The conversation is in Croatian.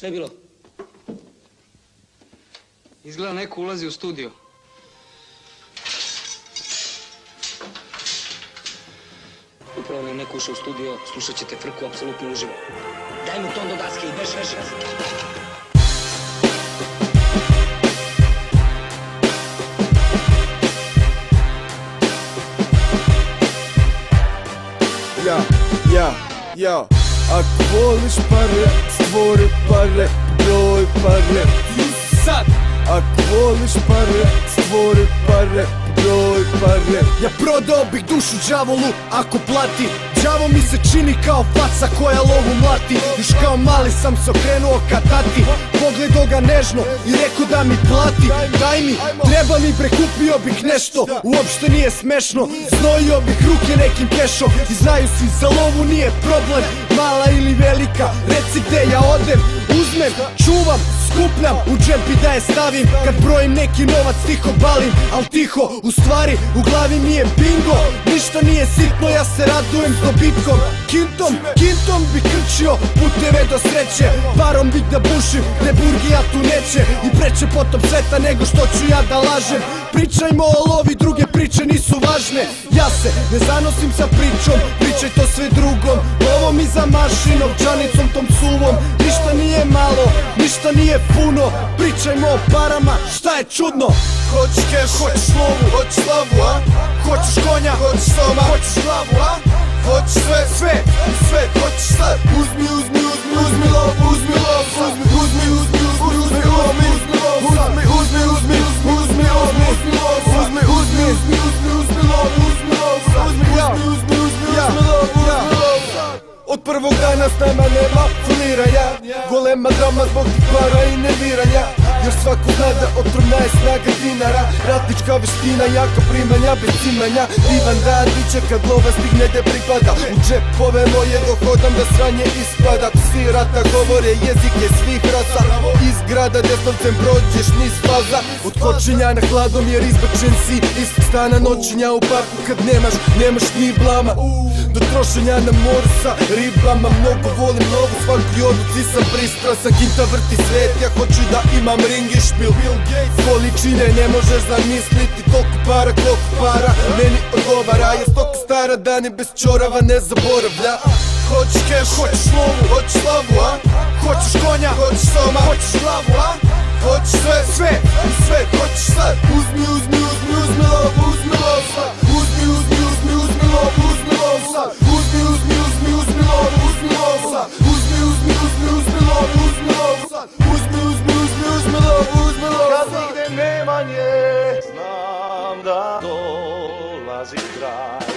Šta je bilo? Izgleda neko ulazi u studio. Upravo nam neko ušao u studio, slušat ćete frku apsolutno uživo. Daj mu ton do daske i beš veš Ja, ja, ja Ako voliš pare, stvori pare, broj pare Sad! Ako voliš pare, prodao bih dušu đavolu ako plati. Đavo mi se čini kao faca koja lovu mlati. Još kao mali sam se okrenuo ka tati. Pogledao ga nežno i rekao da mi plati. Daj mi, treba mi prekupio bih nešto. Uopšte nije smešno. Znojio bih ruke nekim kešom I znaju svi za lovu nije problem. Mala ili velika, reci gde ja odem Uzmem, čuvam, skupljam U džep i da je stavim. Kad brojim neki novac tiho balim Al tiho, u stvari, u glavi mi je bingo. Ništa nije sitno, ja se radujem s dobitkom. Kintom, kintom bi krčio puteve do sreće. Parom bih da bušim, ne burgija tu neće. I preće potom sveta nego što ću ja da lažem. Pričajmo o lovi, druge priče nisu važne. Ja se ne zanosim sa pričom, pričaj to sve drugom. Lovom i za mašinom, čanicom tom suvom. Ništa nije malo, ništa nije puno Pričajmo o parama, šta je čudno? Hoćeš keš, hoćeš lovu, hoćeš slavu, od prvog dana s nama nema fuliranja Golema drama zbog para i nerviranja Jer svako zna da otrovna je snaga dinara. Ratnička veština, jaka primanja bez cimanja Divan rad biće kad lova stigne da pripada. U džepove moje dohodam da sranje ispada. Svi rata govore jezike svih rasa grada desnovcem prođeš niz faza. Od kočenja na hladom jer izbačen si Iz stana noćenja u parku kad nemaš, nemaš ni blama. Do trošenja na moru sa ribama Mnogo volim lovu, svakoj odluci sam pristrasan. Kinta vrti svet, ja hoću da imam ring i špil. Količine ne možeš zamisliti Toliko para, koliko para Meni odgovara. Je stoka stara Dani bez čorava ne zaboravlja. Hoćeš keš, hoćeš lovu, hoćeš slavu, a? Hoćeš konja, hoćeš soma, hoćeš glavu, a? Hoćeš sve, sve, sve, hoćeš sad. Uzmi, uzmi, uzmi, uzmi lovu, uzmi lovu sad. Uzmi, uzmi, uzmi, uzmi lovu, uzmi lovu sad. Uzmi, uzmi, uzmi, uzmi lovu, uzmi lovu sad. Uzmi, uzmi, uzmi, uzmi uzmi sad. Uzmi, uzmi, uzmi, uzmi uzmi lovu Kad sad. nigde nema nje Znam da dolazi kraj